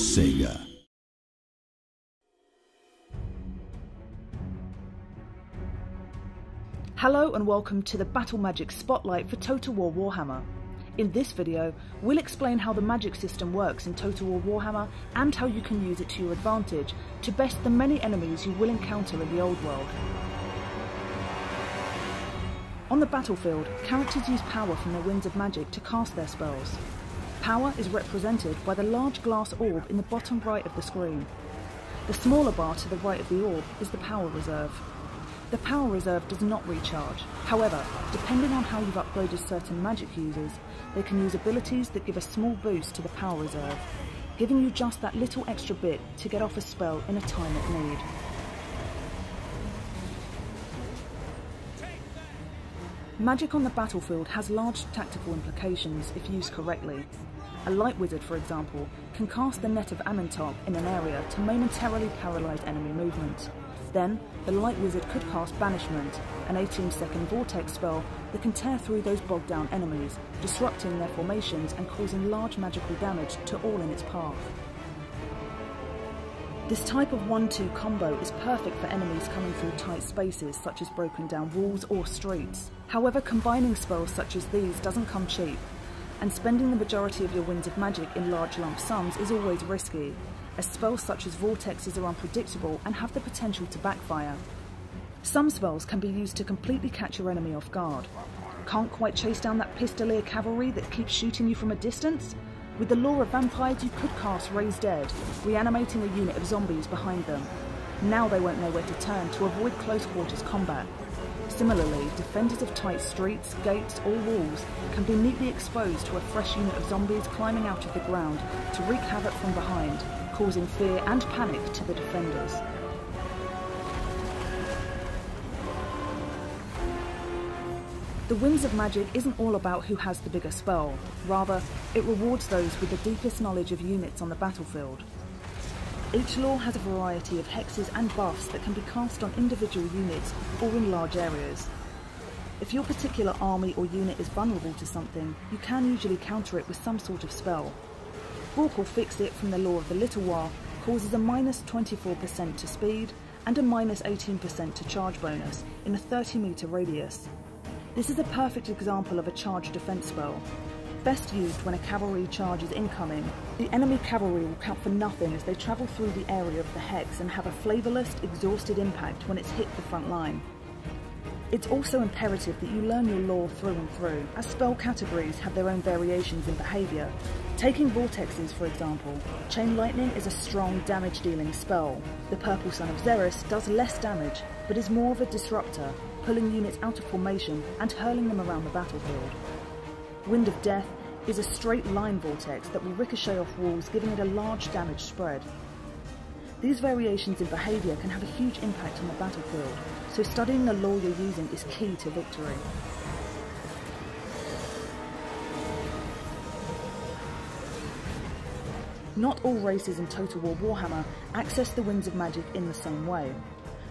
Sega. Hello and welcome to the Battle Magic Spotlight for Total War Warhammer. In this video, we'll explain how the magic system works in Total War Warhammer and how you can use it to your advantage to best the many enemies you will encounter in the old world. On the battlefield, characters use power from their winds of magic to cast their spells. Power is represented by the large glass orb in the bottom right of the screen. The smaller bar to the right of the orb is the power reserve. The power reserve does not recharge. However, depending on how you've upgraded certain magic users, they can use abilities that give a small boost to the power reserve, giving you just that little extra bit to get off a spell in a time of need. Magic on the battlefield has large tactical implications if used correctly. A light wizard, for example, can cast the Net of Amyntok in an area to momentarily paralyse enemy movement. Then, the Light Wizard could cast Banishment, an 18 second vortex spell that can tear through those bogged down enemies, disrupting their formations and causing large magical damage to all in its path. This type of 1-2 combo is perfect for enemies coming through tight spaces such as broken down walls or streets. However, combining spells such as these doesn't come cheap, and spending the majority of your winds of magic in large lump sums is always risky, as spells such as vortexes are unpredictable and have the potential to backfire. Some spells can be used to completely catch your enemy off guard. Can't quite chase down that pistolier cavalry that keeps shooting you from a distance? With the Lore of Vampires you could cast Raise Dead, reanimating a unit of zombies behind them. Now they won't know where to turn to avoid close quarters combat. Similarly, defenders of tight streets, gates or walls can be neatly exposed to a fresh unit of zombies climbing out of the ground to wreak havoc from behind, causing fear and panic to the defenders. The Winds of Magic isn't all about who has the bigger spell, rather, it rewards those with the deepest knowledge of units on the battlefield. Each lore has a variety of hexes and buffs that can be cast on individual units or in large areas. If your particular army or unit is vulnerable to something, you can usually counter it with some sort of spell. Gork'll Fix It from the Lore of the Little Waaagh causes a minus 24% to speed and a minus 18% to charge bonus in a 30 metre radius. This is a perfect example of a charge defence spell, best used when a cavalry charge is incoming. The enemy cavalry will count for nothing as they travel through the area of the hex and have a flavourless, exhausted impact when it's hit the front line. It's also imperative that you learn your lore through and through, as spell categories have their own variations in behaviour. Taking vortexes, for example, Chain Lightning is a strong damage dealing spell. The Purple Sun of Xereus does less damage, but is more of a disruptor, pulling units out of formation and hurling them around the battlefield. Wind of Death is a straight line vortex that will ricochet off walls, giving it a large damage spread. These variations in behaviour can have a huge impact on the battlefield, so studying the lore you're using is key to victory. Not all races in Total War Warhammer access the Winds of Magic in the same way.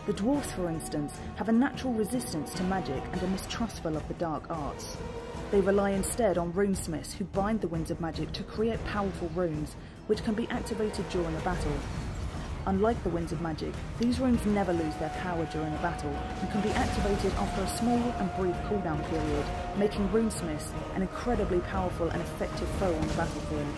The dwarfs, for instance, have a natural resistance to magic and are mistrustful of the dark arts. They rely instead on runesmiths who bind the winds of magic to create powerful runes, which can be activated during a battle. Unlike the winds of magic, these runes never lose their power during a battle and can be activated after a small and brief cooldown period, making runesmiths an incredibly powerful and effective foe on the battlefield.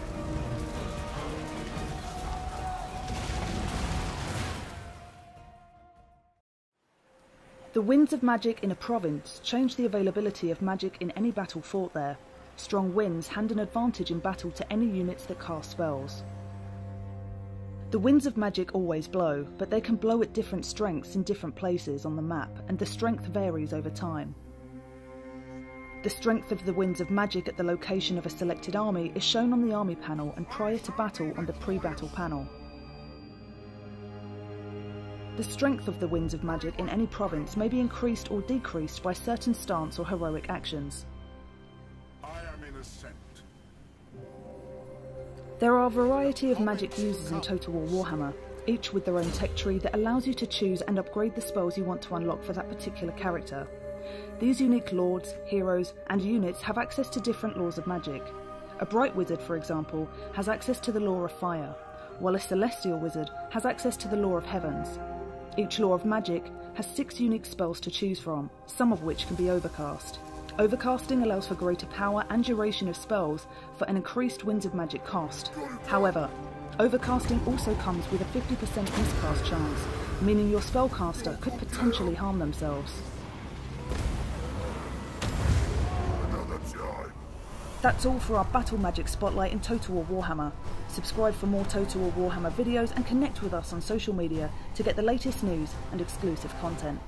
The winds of magic in a province change the availability of magic in any battle fought there. Strong winds hand an advantage in battle to any units that cast spells. The winds of magic always blow, but they can blow at different strengths in different places on the map, and the strength varies over time. The strength of the winds of magic at the location of a selected army is shown on the army panel and prior to battle on the pre-battle panel. The strength of the winds of magic in any province may be increased or decreased by certain stance or heroic actions. There are a variety of magic users in Total War Warhammer, each with their own tech tree that allows you to choose and upgrade the spells you want to unlock for that particular character. These unique lords, heroes, and units have access to different lores of magic. A Bright Wizard, for example, has access to the Lore of Fire, while a celestial wizard has access to the Lore of Heavens. Each Lore of Magic has six unique spells to choose from, some of which can be overcast. Overcasting allows for greater power and duration of spells for an increased Winds of Magic cost. However, overcasting also comes with a 50% miscast chance, meaning your spellcaster could potentially harm themselves. That's all for our Battle Magic Spotlight in Total War Warhammer. Subscribe for more Total War Warhammer videos and connect with us on social media to get the latest news and exclusive content.